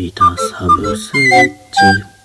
Peters Hammer switch.